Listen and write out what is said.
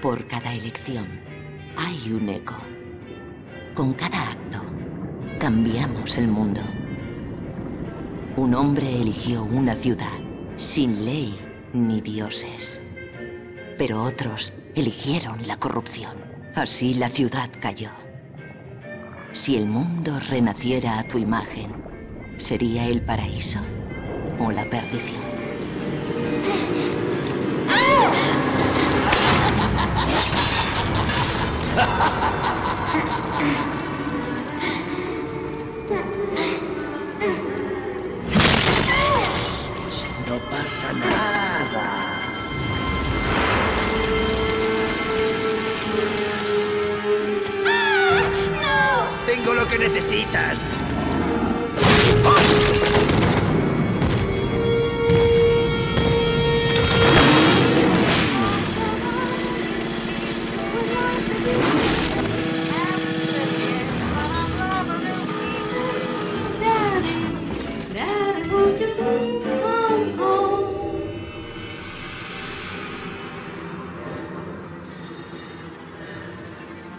Por cada elección hay un eco. Con cada acto cambiamos el mundo. Un hombre eligió una ciudad sin ley ni dioses. Pero otros eligieron la corrupción. Así la ciudad cayó. Si el mundo renaciera a tu imagen, ¿sería el paraíso o la perdición? No pasa nada. Tengo lo que necesitas.